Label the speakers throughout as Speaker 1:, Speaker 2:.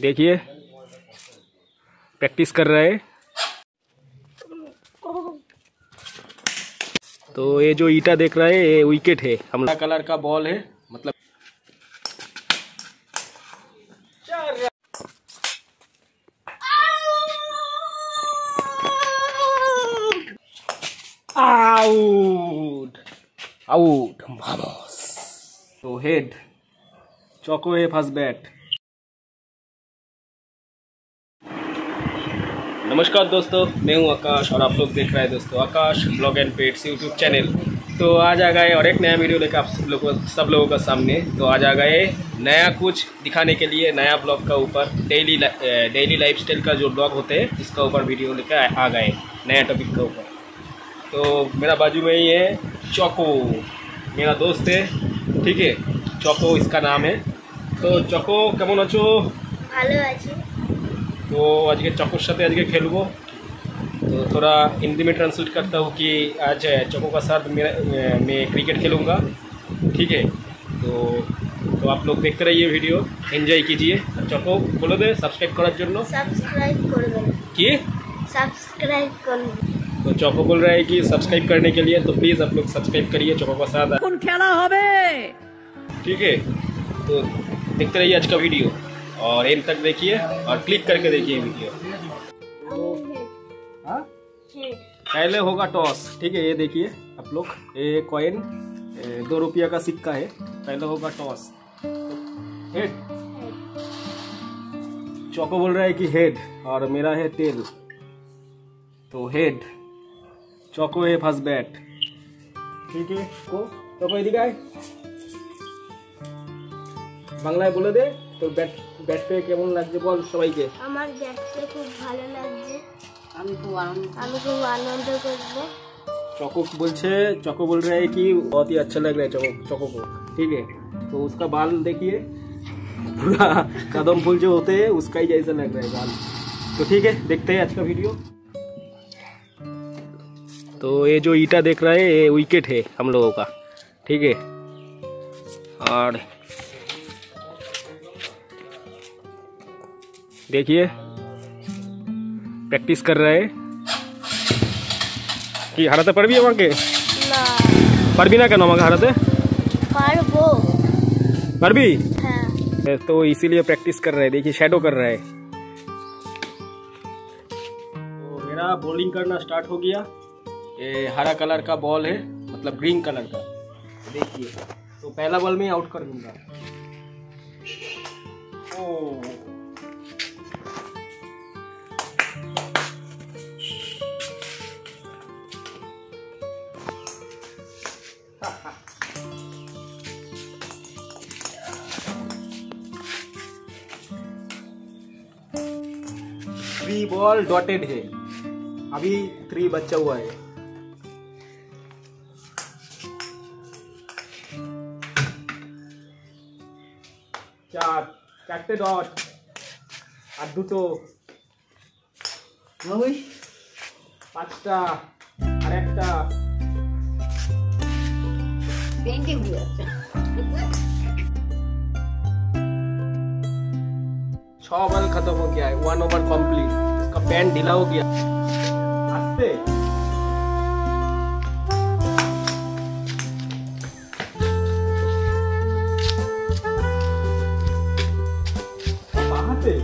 Speaker 1: देखिए। प्रैक्टिस कर रहे हैं। तो ये जो ईटा देख रहे हैं ये विकेट है। हम कलर का बॉल है मतलब आउट आउट तो हेड चौको है फ़र्स्ट बैट नमस्कार दोस्तों मैं हूं आकाश और आप लोग देख रहे हैं दोस्तों Akash blog and pets YouTube channel तो आज आ गए और एक नया वीडियो लेकर आप सब लोगों सब लोगों का सामने तो आज आ गए नया कुछ दिखाने के लिए नया ब्लॉग का ऊपर डेली डेली लाइफस्टाइल का जो ब्लॉग होते हैं इसका ऊपर वीडियो लेकर आ गए नया टॉपिक का ऊपर तो मेरा बाजू में ही है चौको मेरा दोस्त है ठीक है चौको इसका नाम है তো চকো কেমন আছো
Speaker 2: ভালো আছি
Speaker 1: तो आज के चौकोर साथ आज के खेलबो तो थोड़ा हिंदी में ट्रांसलेट करता हूँ कि आज चौको का साथ मेरा मैं क्रिकेट खेलूँगा ठीक है तो तो आप लोग देखते रहिए वीडियो एंजॉय कीजिए और चौको बोलो दे सब्सक्राइब করার জন্য
Speaker 2: সাবস্ক্রাইব করবেন
Speaker 1: कि
Speaker 2: সাবস্ক্রাইব করবেন
Speaker 1: तो चौको बोल रहा है कि सब्सक्राइब करने के लिए तो प्लीज़ आप लोग सब्सक्राइब करिए चौको का साथ
Speaker 3: কোন খেলা হবে
Speaker 1: ठीक है तो देखते रहिए आज का वीडियो और एंड तक देखिए और क्लिक करके देखिए वीडियो हाँ? पहले होगा टॉस ठीक है ये देखिए आप लोग ये कॉइन दो रुपया का सिक्का है पहले होगा टॉस हेड चौको बोल रहा है कि हेड और मेरा है टेल तो हेड चौको है फ़र्स्ट बैट ठीक है को चौको दिखाए। बंगला बोले दे तो बैट ব্যাট পেয়ে কেমন লাগছে বল সবাইকে?
Speaker 2: আমার ব্যাটটা খুব ভালো লাগছে। আমি খুব আনন্দ আমি খুব আনন্দ করব।
Speaker 1: चौको बोल छे चौको बोल रहे हैं कि बहुत ही अच्छा लग रहा है चौको चौको को ठीक है तो उसका बाल देखिए पूरा कदम फूल जो होते हैं उसका ही जैसा लग रहा है बाल तो ठीक है देखते हैं आज का वीडियो तो ये जो ईटा देख रहा है ये विकेट है हम लोगों का ठीक है और देखिए। प्रैक्टिस कर रहे कि हराते तो पर भी
Speaker 2: है
Speaker 1: वहाँ के? पर भी ना
Speaker 2: कहना
Speaker 1: वहाँ
Speaker 2: हराते पर भी हाँ।
Speaker 1: तो इसीलिए प्रैक्टिस कर रहे देखिए शेडो कर रहे तो मेरा बॉलिंग करना स्टार्ट हो गया। ये हरा कलर का बॉल है मतलब ग्रीन कलर का। देखिए तो पहला बॉल में आउट कर दूँगा। ओ थ्री बॉल डॉटेड है अभी थ्री बचा हुआ है চার চারটে ডট আর দুটো পাঁচটা আর একটা छ ओवर खत्म हो गया है वन ओवर कंप्लीट इसका पैन ढीला हो गया। आस्ते कहाँ से?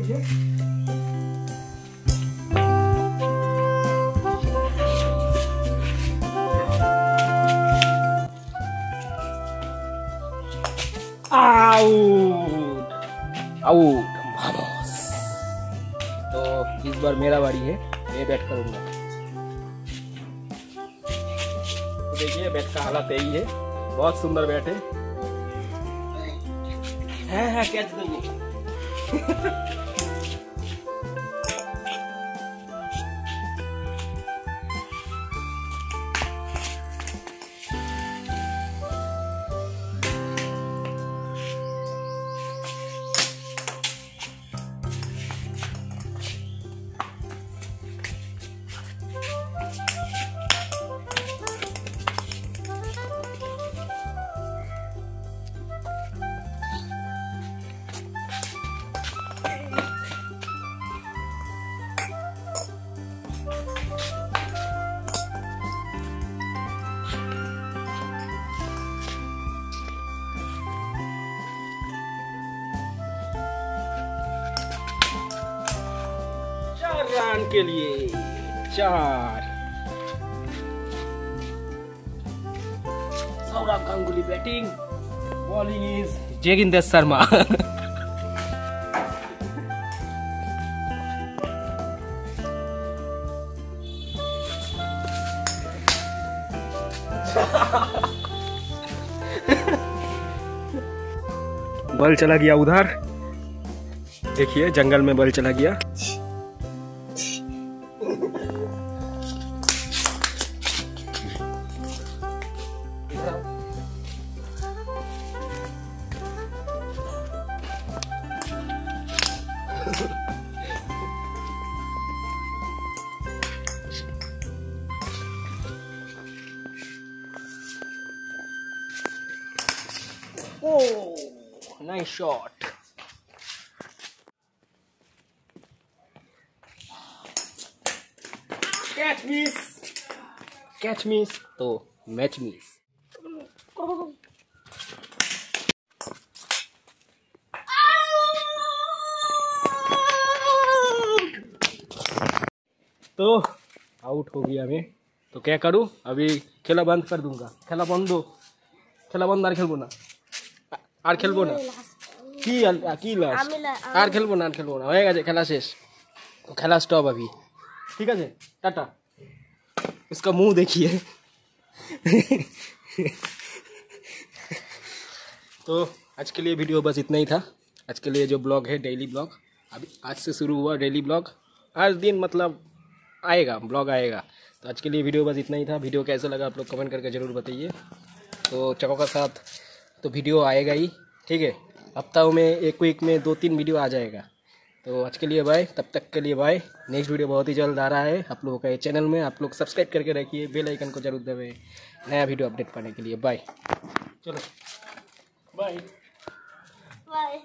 Speaker 1: लीजिए। आउट आउट तो इस बार मेरा बारी है मैं बैट करूँगा। तो देखिए बैट का हालत यही है। बहुत सुंदर बैट है। हाँ हाँ कैच देंगे ये के लिए चार। Saurabh Ganguly batting bowling is Joginder Sharma. Ball चला गया उधर। देखिए, जंगल में बल चला गया। Nice shot catch miss catch miss तो मैच मिस तो आउट हो गया मैं। तो क्या करूँ? अभी खेला बंद कर दूँगा। खेला बंद दो खेला बंद ना खेल ना আর খেলবো না কি আর- কি লাস্ট
Speaker 2: আমি লা-
Speaker 1: আর খেলবো না আর খেলবো না হয়ে গেছে খেলা শেষ তো খেলা স্টপ अभी ঠিক আছে টাটা इसका मुंह देखिए तो आज के लिए वीडियो बस इतना ही था आज के लिए जो ब्लॉग है डेली ब्लॉग अभी आज से शुरू हुआ डेली ब्लॉग हर दिन मतलब आएगा ब्लॉग आएगा तो आज के लिए वीडियो बस इतना ही था वीडियो कैसा लगा आप लोग कमेंट करके ज़रूर बताइए तो चको का साथ तो वीडियो आएगा ही, ठीक है? हफ्ताओं में, एक वीक में दो तीन वीडियो आ जाएगा। तो आज के लिए बाय तब तक के लिए बाय नेक्स्ट वीडियो बहुत ही जल्द आ रहा है, आप लोगों का ये चैनल में। आप लोग सब्सक्राइब करके रखिए बेल आइकन को ज़रूर दबाएँ नया वीडियो अपडेट पाने के लिए बाय चलो बाय
Speaker 2: बाय